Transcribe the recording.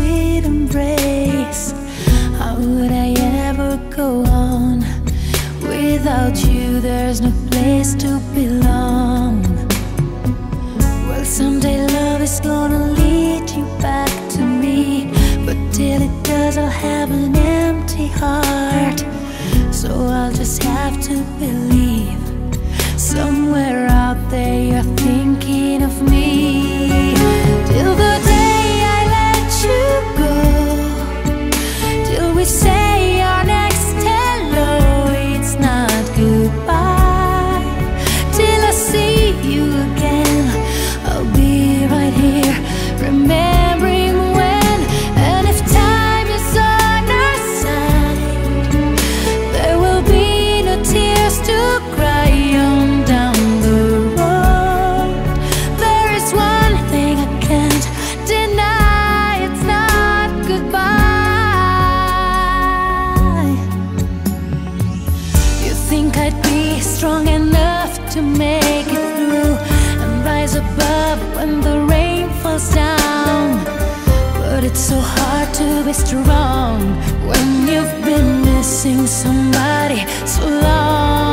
sweet embrace. How would I ever go on? Without you, there's no place to belong. Well, someday love is gonna lead you back to me. But till it does, I'll have an empty heart. So I'll just have to believe somewhere out there you're. Strong enough to make it through and rise above when the rain falls down? But it's so hard to be strong when you've been missing somebody so long.